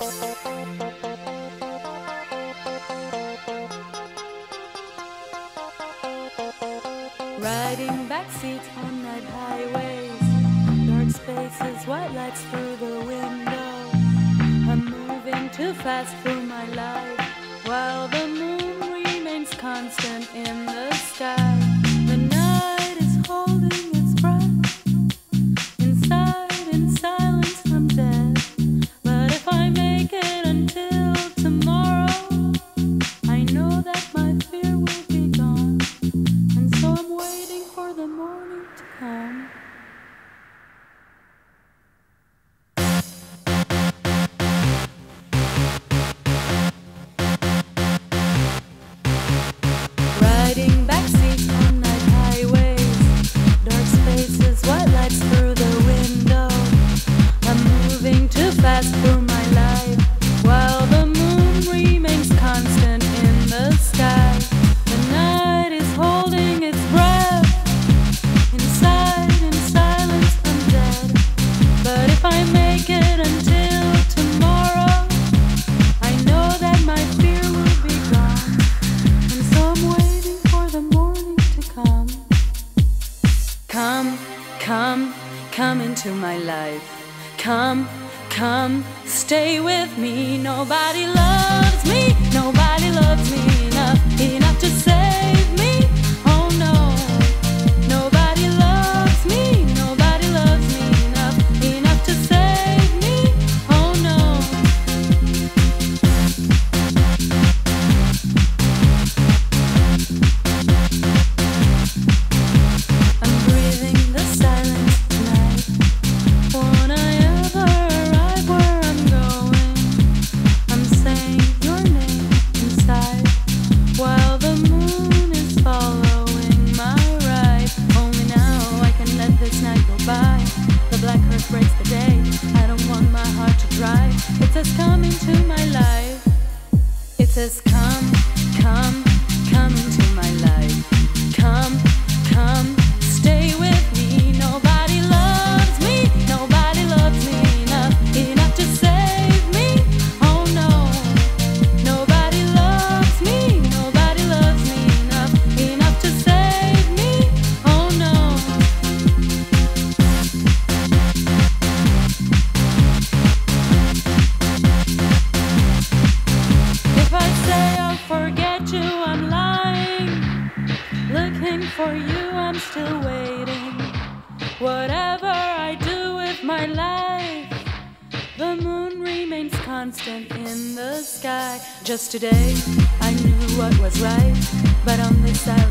Riding backseat on night highways, dark spaces, white lights through the window. I'm moving too fast through my life while the moon remains constant in the sky. Come into my life. Come, come, stay with me. Nobody loves me. Nobody loves me enough, enough to. has come into my life. It has come. for you, I'm still waiting. Whatever I do with my life, the moon remains constant in the sky. Just today, I knew what was right, but on this I